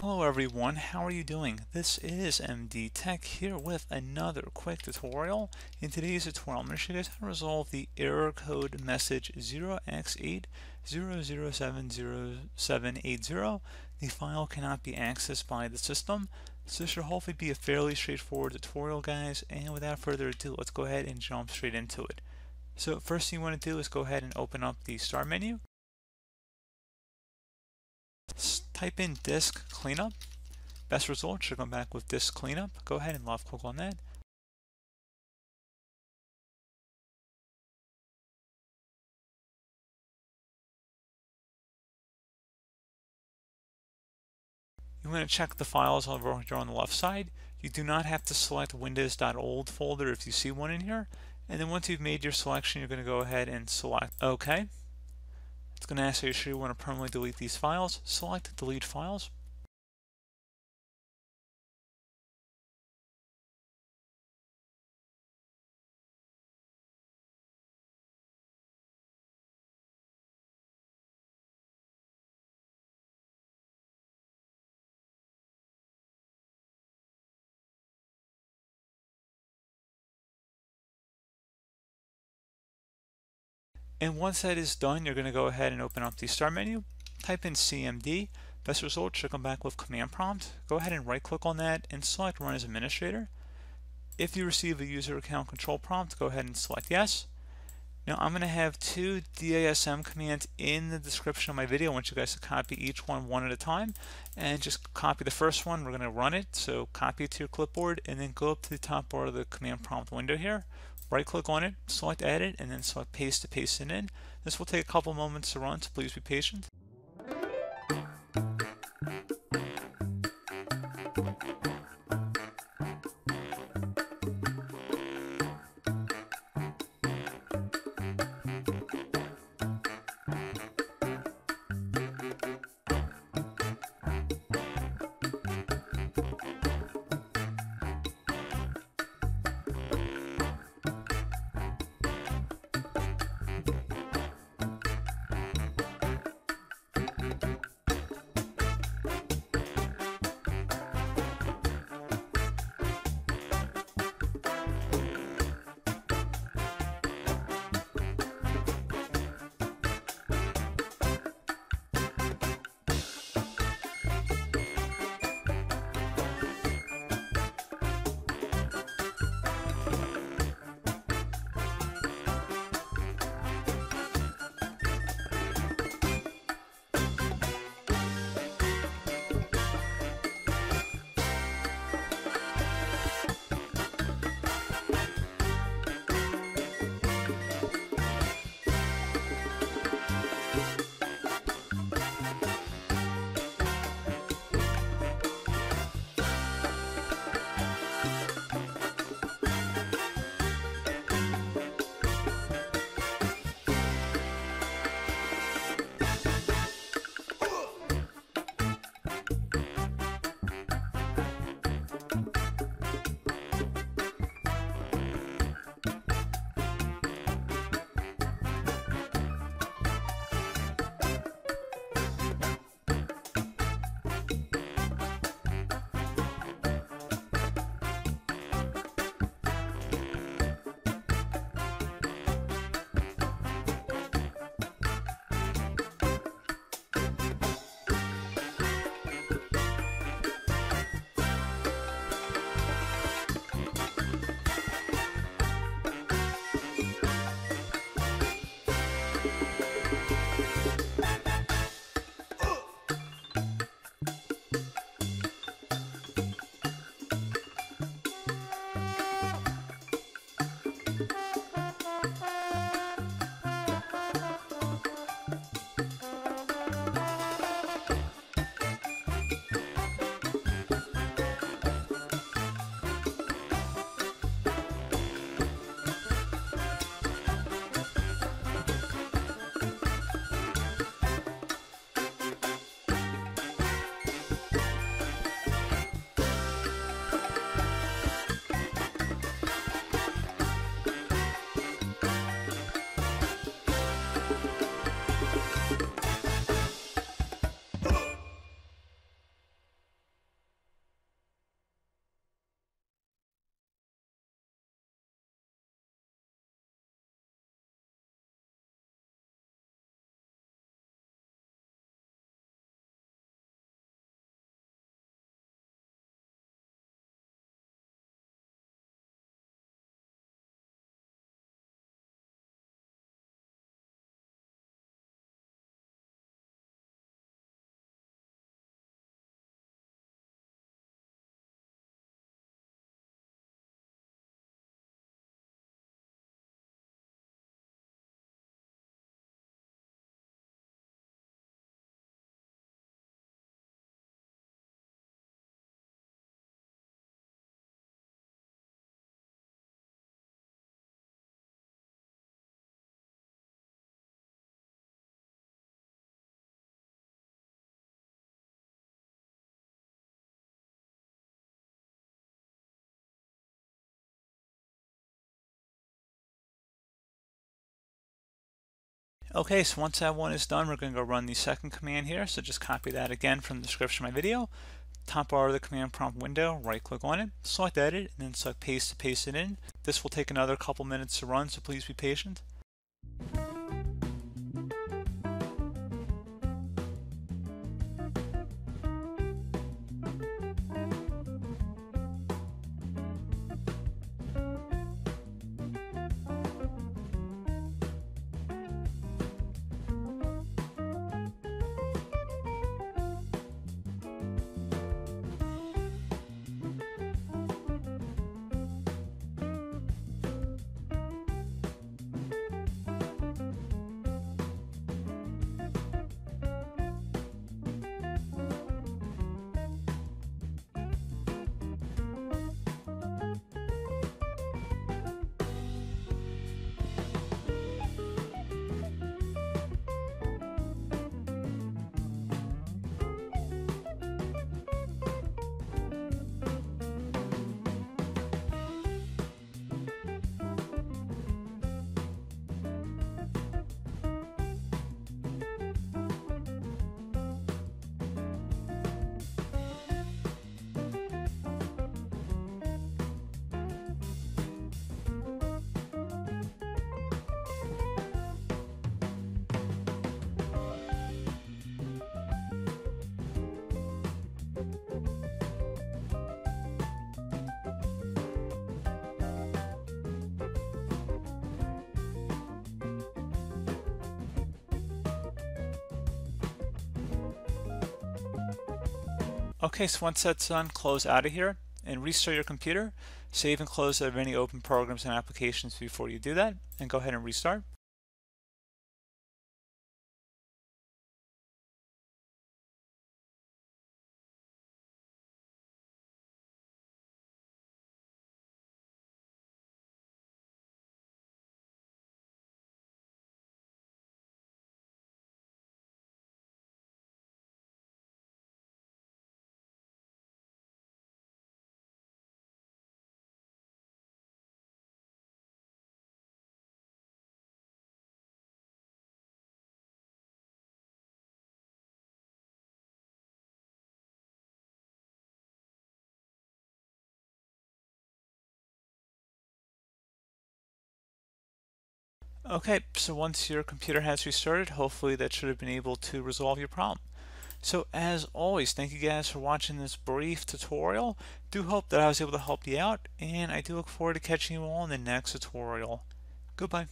Hello everyone, how are you doing? This is MD Tech here with another quick tutorial. In today's tutorial, I'm going to show you how to resolve the error code message 0x800700780. The file cannot be accessed by the system. So this should hopefully be a fairly straightforward tutorial guys, and without further ado, let's go ahead and jump straight into it. So first thing you want to do is go ahead and open up the start menu type in disk cleanup. Best result should come back with disk cleanup. Go ahead and left click on that. You want to check the files over here on the left side. You do not have to select windows.old folder if you see one in here. And then once you've made your selection, you're going to go ahead and select OK. It's going to ask you sure you want to permanently delete these files. Select delete files. And once that is done, you're going to go ahead and open up the start menu, type in CMD. Best result should come back with command prompt. Go ahead and right click on that and select run as administrator. If you receive a user account control prompt, go ahead and select yes. Now I'm going to have two DISM commands in the description of my video. I want you guys to copy each one one at a time and just copy the first one. We're going to run it. So copy it to your clipboard and then go up to the top bar of the command prompt window here right click on it, select edit, and then select paste to paste it in. This will take a couple moments to run, so please be patient. Okay, so once that one is done, we're going to go run the second command here. So just copy that again from the description of my video. Top bar of the command prompt window, right click on it, select edit, and then select paste to paste it in. This will take another couple minutes to run, so please be patient. Okay, so once that's done, close out of here and restart your computer. Save and close out of any open programs and applications before you do that, and go ahead and restart. Okay, so once your computer has restarted, hopefully that should have been able to resolve your problem. So as always, thank you guys for watching this brief tutorial. Do hope that I was able to help you out, and I do look forward to catching you all in the next tutorial. Goodbye.